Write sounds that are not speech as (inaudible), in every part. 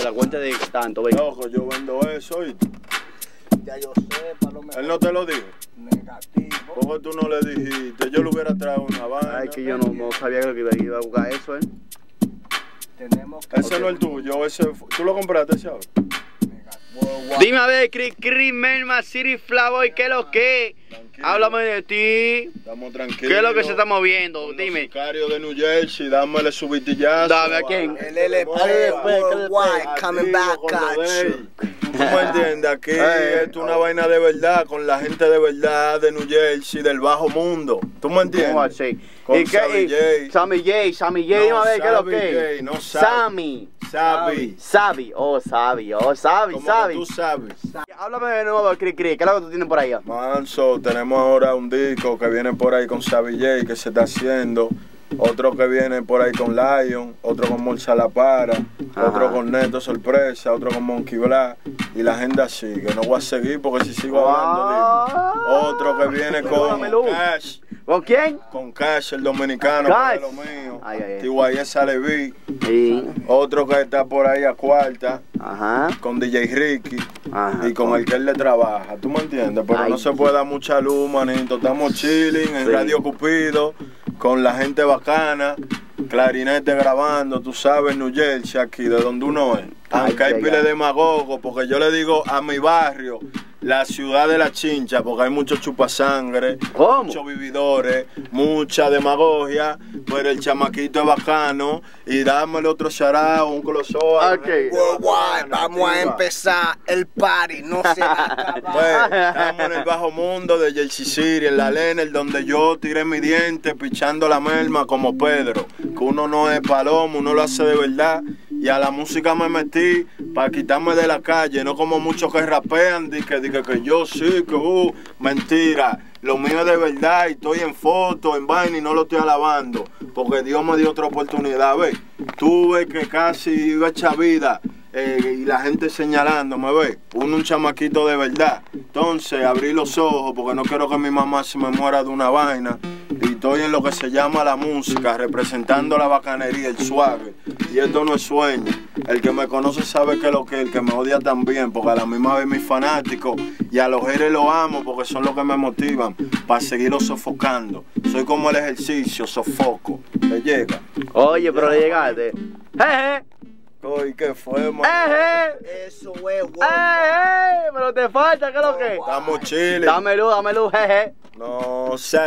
de la cuenta de tanto. Loco, yo vendo eso y Ya yo sé, Paloma. él no te lo dijo. Negativo. ¿Por qué tú no le dijiste? Yo le hubiera traído una vaina. Ay, que yo no, no sabía que iba a buscar eso, ¿eh? Tenemos que. Ese no es el tuyo, ese tú lo compraste, ¿sabes? Worldwide. Dime a ver, Cris, Cris, Melma, City Flavoy, ¿qué es lo que? Tranquilo. Háblame de ti. Estamos tranquilos. ¿Qué es lo que se está moviendo? Con Dime. sicarios de New Jersey, dámele su vitillazo. Dame, ¿a quién? El LP Worldwide coming back at you. ¿Tú me entiendes? Aquí (laughs) esto es una vaina de verdad, con la gente de verdad de New Jersey, del bajo mundo. ¿Tú me entiendes? ¿Cómo así? Con ¿Y qué? Sammy J. Sammy J, Sammy J, No, a ver, ¿qué es lo Sammy que? No Sammy. Sammy. Sabi. Sabi, oh, Sabi, oh, Sabi, Sabi. tú sabes. Háblame de nuevo, Cris, Cris, ¿qué es lo que tú tienes por allá? Manso, tenemos ahora un disco que viene por ahí con Sabi J que se está haciendo. Otro que viene por ahí con Lion, otro con Morsa La Para, Ajá. otro con Neto Sorpresa, otro con Monkey Black y la agenda sigue. No voy a seguir porque si sigo hablando, Ah. Otro que viene con. Cash, ¿Con quién? con Cash el dominicano, Cash. lo mío. Ay, ay, ay. TYS Alevi. Sí. Otro que está por ahí a cuarta Ajá. con DJ Ricky Ajá. y con el que él le trabaja, ¿tú me entiendes? Pero Ay. no se puede dar mucha luz, manito. Estamos chilling en Sí. Radio Cupido con la gente bacana, clarinete grabando, tú sabes, New Jersey, aquí, de donde uno es. Ay, Aunque hay pile de demagogo, porque yo le digo a mi barrio, la ciudad de la chincha, porque hay mucho chupasangre, ¿Cómo? muchos vividores, mucha demagogia, pero el chamaquito es bacano y dámele otro charao, un colosó. Ok. Worldwide, vamos a empezar el party, no se va a acabar. Pues, estamos en el bajo mundo de Jersey City, en la Lenel, donde yo tiré mi diente pichando la merma como Pedro. Que uno no es palomo, uno lo hace de verdad. Y a la música me metí para quitarme de la calle, no como muchos que rapean, di que, di que, que yo sí, que uh, mentira. Lo mío es de verdad y estoy en foto, en vaina y no lo estoy alabando. Porque Dios me dio otra oportunidad, ¿ves? Tuve que casi iba hecha vida eh, y la gente señalándome, ¿ves? Uno un chamaquito de verdad. Entonces abrí los ojos porque no quiero que mi mamá se me muera de una vaina. Y estoy en lo que se llama la música, representando la bacanería, el suave. Y esto no es sueño. El que me conoce sabe que lo que el que me odia también, porque a la misma vez mis fanáticos y a los héroes los amo porque son los que me motivan para seguirlos sofocando. Soy como el ejercicio, sofoco. ¿Le llega? Oye, pero le llegaste. Jeje, Uy, ¿qué fue, man? jeje, Eso es eh, worldwide. eh, pero te falta, ¿qué es lo que? Estamos chile. Dame luz, dame luz, jeje. No sé.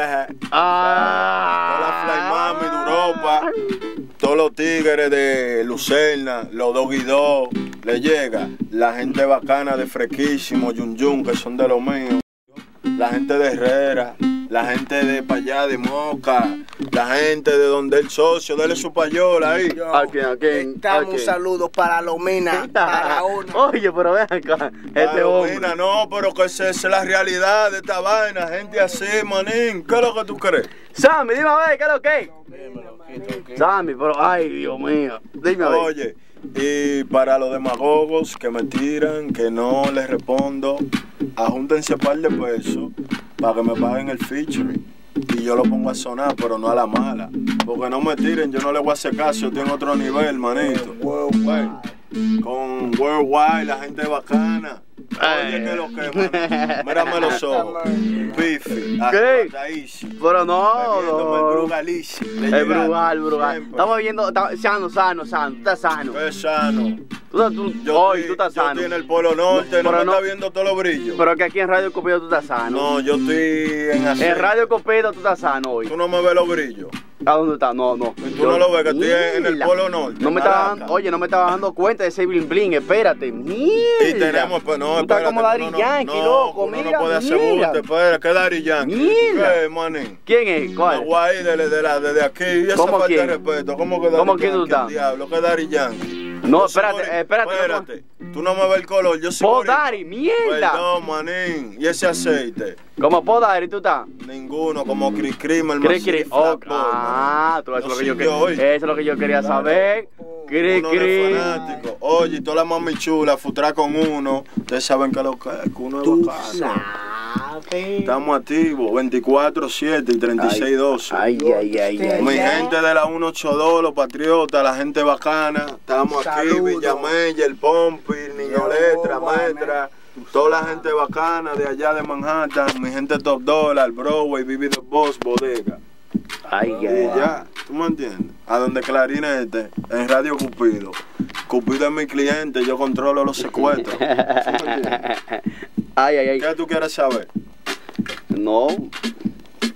Ah. Toda la Fly Mami de Europa, todos los tigres de Lucerna, los Doggy Dog, le llega. La gente bacana de Frequísimo, Yun Yun, que son de los míos. La gente de Herrera, la gente de pa' allá de Moca, la gente de donde el socio, dele su payola ahí. ¿A quién, a quién? Estamos ¿A un quién? saludo para Lomina, (laughs) para uno. Oye, pero ven acá, este mira, no, pero que esa es la realidad de esta vaina, gente así, manín. ¿Qué es lo que tú crees? Sammy, dime a ver, ¿qué es lo que? Sammy, pero ay, Dios mío. Dime a ver. Oye, y para los demagogos que me tiran, que no les respondo, ajúntense un par de pesos para que me paguen el featuring. Y yo lo pongo a sonar, pero no a la mala. Porque no me tiren, yo no le voy a hacer caso, yo tengo otro nivel, manito. Worldwide. Con Worldwide, la gente bacana. Oye, que lo que. Mírame los (laughs) ojos. Bifi. Pero no, el no. Es llegaste brugal, brugal. Estamos viendo, está- sano, sano, sano. Tú estás sano. Qué sano. Tú, tú, Yo hoy estoy- tú estás Yo sano. estoy en el Polo Norte, no, pero me no- está viendo todos los brillos. Pero que aquí en Radio Copido tú estás sano. No, yo estoy en aceite. En Radio Copido tú estás sano hoy. Tú no me ves los brillos. ¿A dónde estás? No, no. Y tú no lo ves, que estoy en el. Polo Norte, No me oye, no me estaba dando cuenta de ese bling bling, espérate. Mierda. Y tenemos, pues no, Tú estás espérate, como que Daddy uno no- Yankee, no, loco, mira, no puede hacer mira. buste, espera, ¿qué Daddy Yankee? Mira. ¿Qué, manín? ¿Quién es? ¿Cuál? No, guay, de, de, la- de aquí, y esa ¿Cómo falta de respeto. ¿Cómo que Daddy ¿Cómo quién tú Yankee, el estás? diablo? ¿Qué Daddy Yankee? (laughs) No, espérate, bori- espérate, no, Espérate, tú no me ves el color, yo soy Po boricua. Daddy, mierda. Perdón, manín, ¿y ese aceite? ¿Cómo Po Daddy tú estás? Ninguno, como Chris Cream, el Cri, cri. Massive Oh, ah, tú, eso, es lo que yo quería, eso es lo que yo quería saber. Cri, Uno no cri. fanático. Oye, y toda la mami chula, futra con uno. Ustedes saben que lo que es, que uno es bacano. Estamos activos, 24-7 y 36-12. Ay, ay, ay, ay. Mi ay. gente de la 182, los patriotas, la gente bacana. Estamos aquí. Villamella, el Pompi, Niño Letra, Metra. Toda la gente bacana de allá de Manhattan, mi gente Top Dollar, Broadway, Vivi the Boss, Bodega. Ay, Y ay, ay. ya, ¿tú me entiendes? A donde Clarinete, en Radio Cupido. Cupido es mi cliente, yo controlo los secuestros. ¿Tú me entiendes? (laughs) Ay, ay, ay. ¿Qué tú quieres saber? No.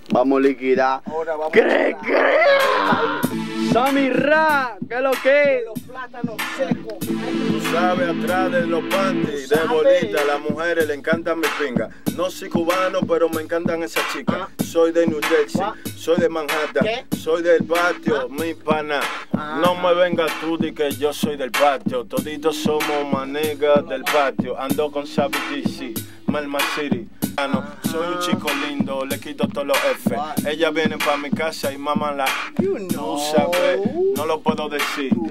Vamos a liquidar. Ahora vamos ¡Cre, a cre! Sammy Ra, ¿qué es lo que? los plátanos secos. Tú sabes, atrás de los panties, de bolita, a las mujeres le encantan mis pingas. No soy cubano, pero me encantan esas chicas. Soy de New Jersey, Ah. soy de Manhattan, ¿Qué? soy del patio, mi pana. Ah. No me vengas tú de que yo soy del patio. Toditos somos manegas del patio. Ando con Sabi DC, Malma City. Soy un chico lindo, le quito todos los F. Ella viene para mi casa y maman la. You Tú know. sabes, no lo puedo decir. Tú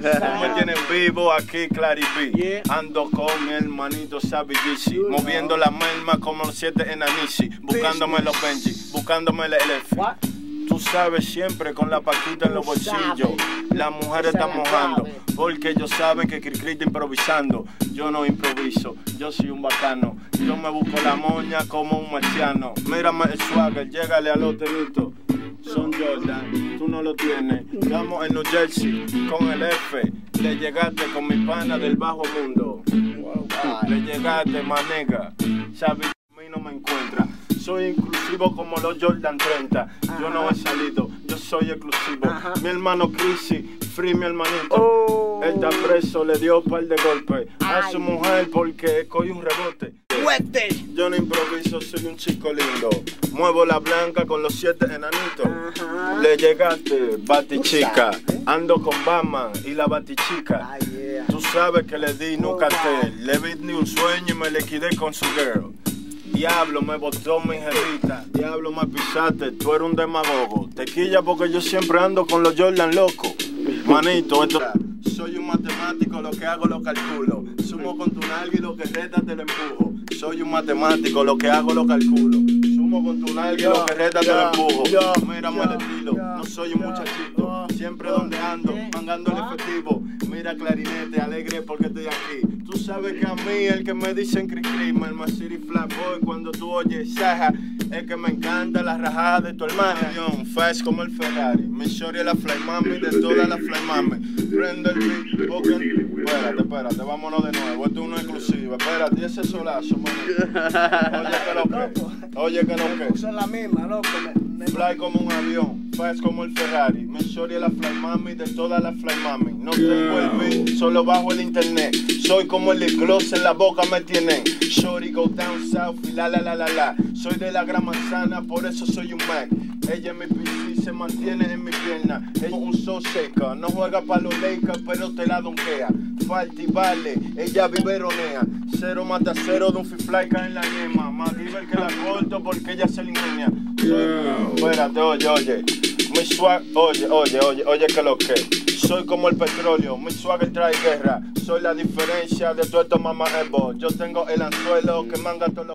me tienes vivo aquí, Claripi. Yeah. Ando con mi hermanito Sabi GC, moviendo la merma como los siete enanisi, buscándome los Benji, buscándome el F. What? Tú sabes siempre con la paquita en los bolsillos. Las mujeres están mojando. Porque ellos saben que Cricri está improvisando. Yo no improviso, yo soy un bacano. Yo me busco la moña como un marciano. Mírame el swagger, llégale a los tenitos. Son Jordan, tú no lo tienes. Estamos en New Jersey con el F. Le llegaste con mi pana del bajo mundo. Le llegaste, manega. Sabes, a mí no me encuentra. Soy inclusivo como los Jordan 30. Yo no he salido, yo soy exclusivo. Ajá. Mi hermano Chrissy, free mi hermanito. Oh. Él está preso, le dio un par de golpes a su mujer porque cogió un rebote. Fuerte. Yo no improviso, soy un chico lindo. Muevo la blanca con los siete enanitos. Ajá. Le llegaste, batichica. Ando con Batman y la batichica. Ay, yeah. Tú sabes que le di nunca te. Le vi ni un sueño y me le quedé con su girl. Diablo, me botó mi jevita. Diablo, me pisaste. Tú eres un demagogo. Te quilla porque yo siempre ando con los Jordan locos. Manito, esto. Matemático, lo que hago lo calculo. Sumo con tu nalga y lo que reta te lo empujo. Soy un matemático, lo que hago lo calculo. Sumo con tu nalga y lo que reta te lo empujo. Mírame ya, el estilo, no soy un muchachito. Siempre donde ando, mangando el ya. efectivo. Mira clarinete, alegre porque estoy aquí. Tú sabes que a mí el que me dicen cri cri, Malma City Flat Boy, cuando tú oyes Saja, es que me encanta la rajada de tu hermana. Fast como el Ferrari. Mi shorty la fly mami de todas las fly mami. Prende el beat, porque... Espérate, espérate, vámonos de nuevo. Esto es uno exclusivo. Espérate, ese solazo, manito. Oye, que lo que. Oye, que lo que. Son la misma, loco. Me- me- Fly como un avión, fast como el Ferrari. Mi shorty es la fly mami de todas las fly mami. No tengo el beat, solo bajo el internet. Soy como el gloss en la boca me tienen. Shorty go down south y la la la la la. Soy de la gran manzana, por eso soy un Mac. Ella en mi PC se mantiene en mi pierna. Ella es un so shaker, no juega para los Lakers, pero te la donkea. Falta y vale, ella biberonea. Cero mata cero de un fly cae en la yema. Más river que la corto porque ella se. Soy- Espérate, oye, oye. Mi swag, oye, oye, oye, oye que lo que. Soy como el petróleo, mi swagger trae guerra. Soy la diferencia de todos estos mamás Yo tengo el anzuelo que manga todos los